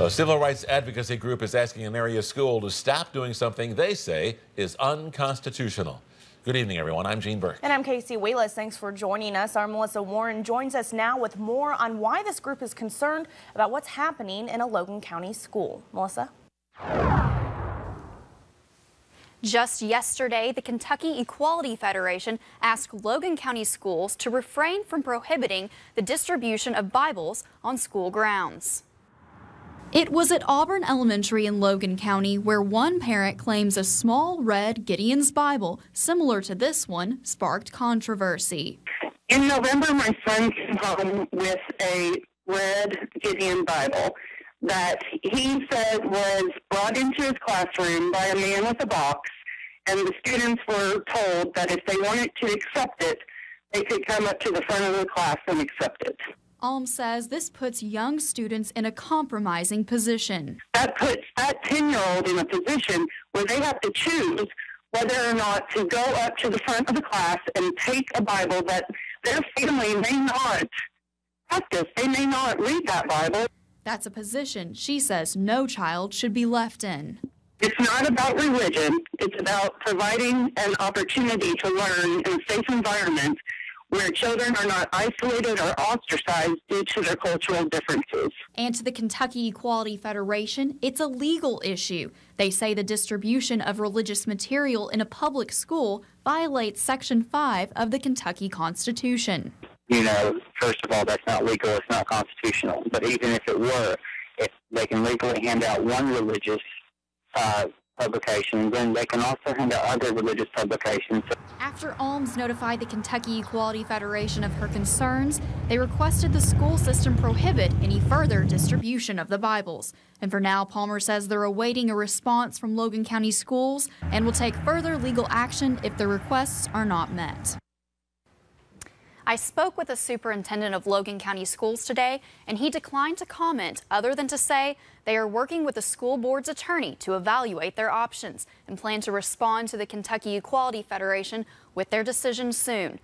A civil rights advocacy group is asking an area school to stop doing something they say is unconstitutional. Good evening, everyone. I'm Gene Burke. And I'm Casey Wheelis. Thanks for joining us. Our Melissa Warren joins us now with more on why this group is concerned about what's happening in a Logan County school. Melissa? Just yesterday, the Kentucky Equality Federation asked Logan County schools to refrain from prohibiting the distribution of Bibles on school grounds. It was at Auburn Elementary in Logan County where one parent claims a small red Gideon's Bible, similar to this one, sparked controversy. In November, my son came home with a red Gideon Bible that he said was brought into his classroom by a man with a box, and the students were told that if they wanted to accept it, they could come up to the front of the class and accept it. Alm says this puts young students in a compromising position. That puts that 10 year old in a position where they have to choose whether or not to go up to the front of the class and take a Bible that their family may not practice. They may not read that Bible. That's a position she says no child should be left in. It's not about religion. It's about providing an opportunity to learn in a safe environment where children are not isolated or ostracized due to their cultural differences. And to the Kentucky Equality Federation, it's a legal issue. They say the distribution of religious material in a public school violates Section 5 of the Kentucky Constitution. You know, first of all, that's not legal, it's not constitutional. But even if it were, if they can legally hand out one religious uh, publications, and they can also hand out other religious publications. After Alms notified the Kentucky Equality Federation of her concerns, they requested the school system prohibit any further distribution of the Bibles. And for now, Palmer says they're awaiting a response from Logan County schools and will take further legal action if the requests are not met. I spoke with the superintendent of Logan County Schools today, and he declined to comment other than to say they are working with the school board's attorney to evaluate their options and plan to respond to the Kentucky Equality Federation with their decision soon.